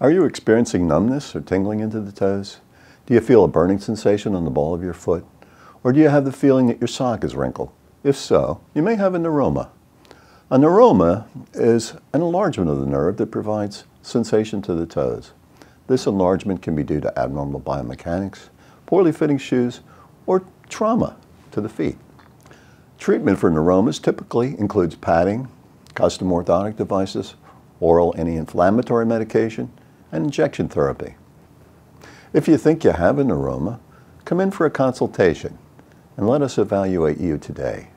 Are you experiencing numbness or tingling into the toes? Do you feel a burning sensation on the ball of your foot? Or do you have the feeling that your sock is wrinkled? If so, you may have a neuroma. A neuroma is an enlargement of the nerve that provides sensation to the toes. This enlargement can be due to abnormal biomechanics, poorly fitting shoes, or trauma to the feet. Treatment for neuromas typically includes padding, custom orthotic devices, oral anti-inflammatory medication, and injection therapy. If you think you have a neuroma, come in for a consultation and let us evaluate you today.